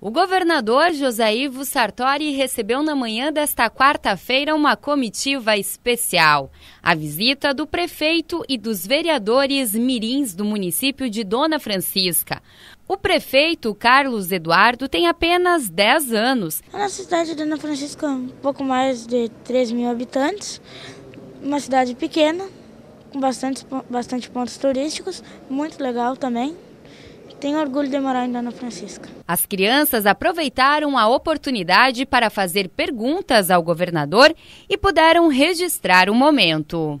O governador José Ivo Sartori recebeu na manhã desta quarta-feira uma comitiva especial. A visita do prefeito e dos vereadores mirins do município de Dona Francisca. O prefeito Carlos Eduardo tem apenas 10 anos. A nossa cidade de Dona Francisca é um pouco mais de 3 mil habitantes, uma cidade pequena, com bastante, bastante pontos turísticos, muito legal também. Tenho orgulho de morar em Dona Francisca. As crianças aproveitaram a oportunidade para fazer perguntas ao governador e puderam registrar o momento.